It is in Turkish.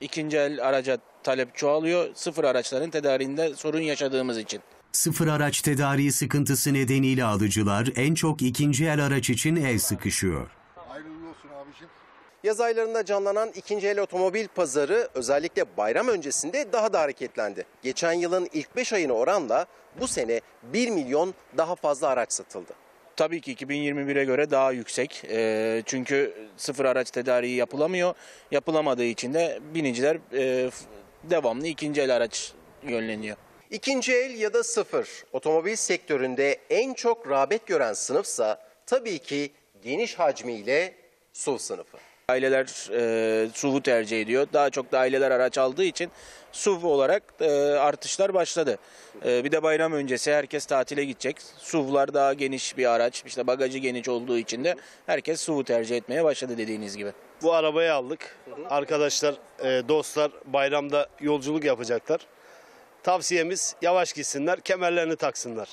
ikinci el araca talep çoğalıyor. Sıfır araçların tedariğinde sorun yaşadığımız için. Sıfır araç tedariği sıkıntısı nedeniyle alıcılar en çok ikinci el araç için el sıkışıyor. Hayırlı olsun abiciğim. Yaz aylarında canlanan ikinci el otomobil pazarı özellikle bayram öncesinde daha da hareketlendi. Geçen yılın ilk 5 ayına oranla bu sene 1 milyon daha fazla araç satıldı. Tabii ki 2021'e göre daha yüksek. Ee, çünkü sıfır araç tedariği yapılamıyor. Yapılamadığı için de biniciler e, devamlı ikinci el araç yönleniyor. İkinci el ya da sıfır otomobil sektöründe en çok rağbet gören sınıfsa tabii ki geniş hacmiyle SUV sınıfı. Aileler e, SUV'u tercih ediyor. Daha çok da aileler araç aldığı için SUV olarak e, artışlar başladı. E, bir de bayram öncesi herkes tatile gidecek. SUV'lar daha geniş bir araç. İşte bagajı geniş olduğu için de herkes SUV'u tercih etmeye başladı dediğiniz gibi. Bu arabayı aldık. Arkadaşlar, e, dostlar bayramda yolculuk yapacaklar. Tavsiyemiz yavaş gitsinler, kemerlerini taksınlar.